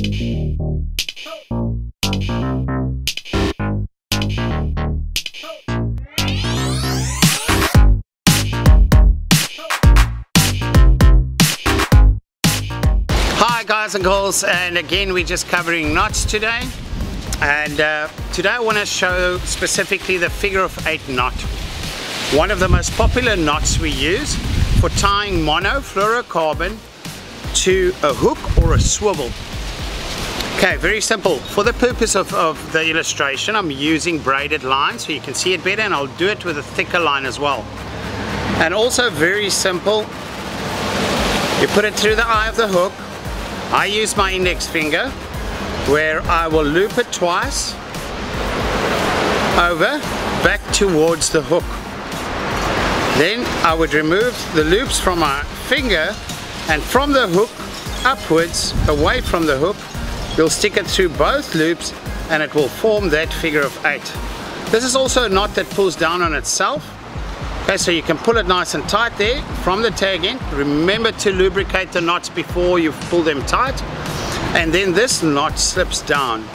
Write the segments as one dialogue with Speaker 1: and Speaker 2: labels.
Speaker 1: Hi guys and girls and again we're just covering knots today. And uh, today I want to show specifically the figure of eight knot. One of the most popular knots we use for tying monofluorocarbon to a hook or a swivel okay very simple. For the purpose of, of the illustration I'm using braided line so you can see it better and I'll do it with a thicker line as well. And also very simple. You put it through the eye of the hook. I use my index finger where I will loop it twice over back towards the hook. Then I would remove the loops from my finger and from the hook upwards away from the hook you'll stick it through both loops and it will form that figure of eight this is also a knot that pulls down on itself Okay, so you can pull it nice and tight there from the tag end. Remember to lubricate the knots before you pull them tight. And then this knot slips down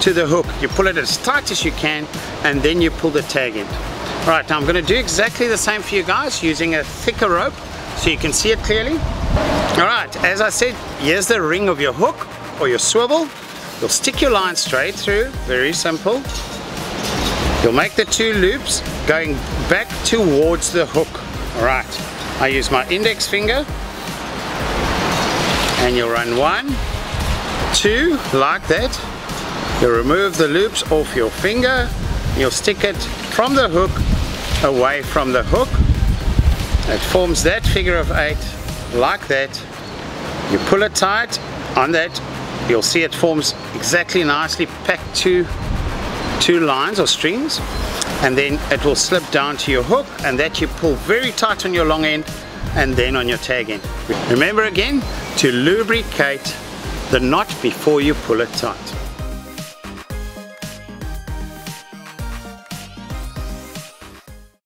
Speaker 1: to the hook. You pull it as tight as you can and then you pull the tag end. All right, now I'm gonna do exactly the same for you guys using a thicker rope so you can see it clearly. All right, as I said, here's the ring of your hook or your swivel. You'll stick your line straight through, very simple. You'll make the two loops going back towards the hook. All right, I use my index finger and you'll run one, two, like that. You'll remove the loops off your finger. You'll stick it from the hook away from the hook. It forms that figure of eight like that. You pull it tight on that. You'll see it forms exactly nicely packed to two lines or strings and then it will slip down to your hook and that you pull very tight on your long end and then on your tag end. Remember again to lubricate the knot before you pull it tight.